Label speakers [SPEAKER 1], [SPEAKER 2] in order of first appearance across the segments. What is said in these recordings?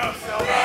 [SPEAKER 1] go, Silva.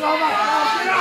[SPEAKER 1] 老板，我要吃肉。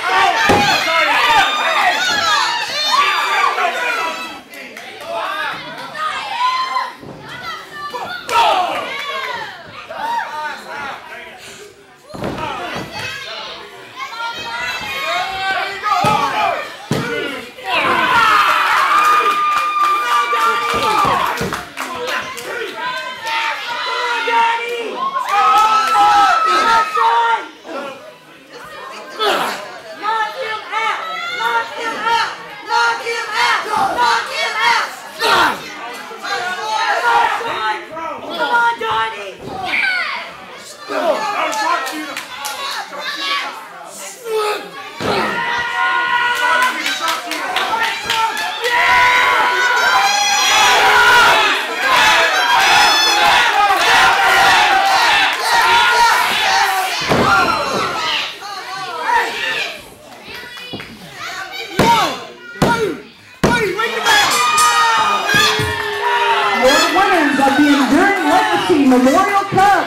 [SPEAKER 1] Fight! Fight!
[SPEAKER 2] Memorial Cup.